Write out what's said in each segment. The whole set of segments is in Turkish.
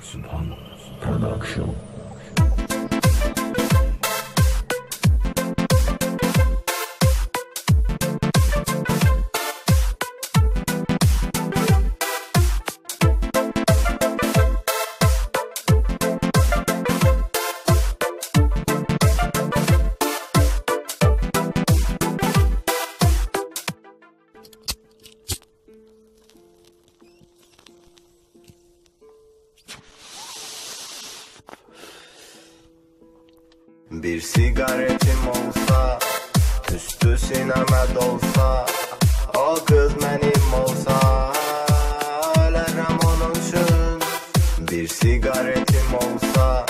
Sübhan Production Bir sigaretim olsa Üstü sineme dolsa O kız benim olsa Ölerim onun için. Bir sigaretim olsa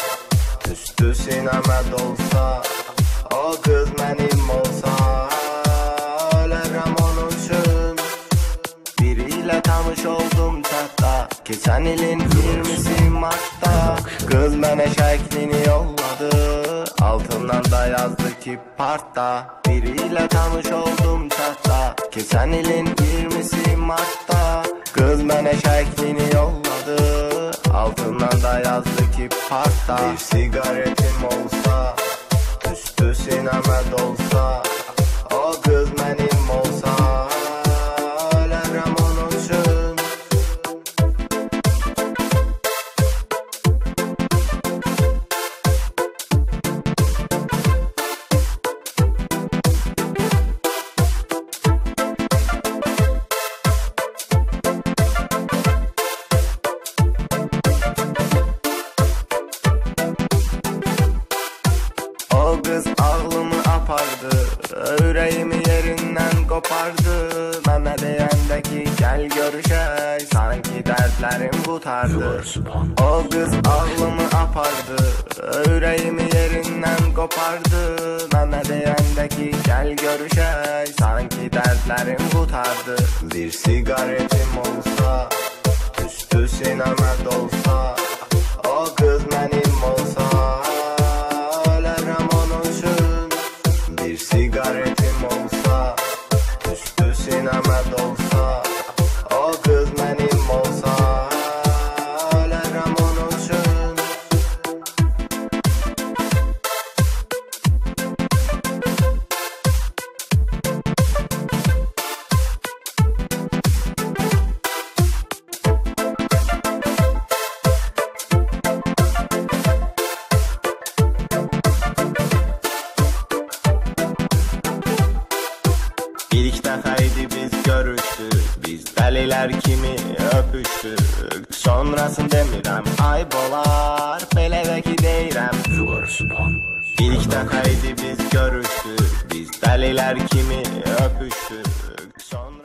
Üstü sineme dolsa O kız benim olsa Ölerim onun için. Biriyle tanış oldum çatta Geçen ilin 20'si Mart'ta Kız bana şeklini yolladı. Altından da yazdı ki partta Biriyle tanış oldum çatta Geçen ilin 20'si Mart'ta Kız bana şeklini yolladı. Altından da yazdı ki partta Bir sigaretim olsa Üstü sineme dolsa O kız benim O kız aklımı apardı Yüreğimi yerinden kopardı. Meme diyendeki gel görüşey Sanki dertlerim tutardı Sübhan. O kız aklımı apardı Yüreğimi yerinden kopardı. Meme diyendeki gel görüşey Sanki dertlerim tutardı Bir sigaretim olsa Üstü sineme dolsa Üstü İlk defaydı biz görüştük. Biz deliler kimi öpüştük. Sonrasın demirəm ay bolar Belədəki deyirəm Yuvar Sübhan İlk defaydı biz görüştük. Biz deliler kimi öpüştük. Sonra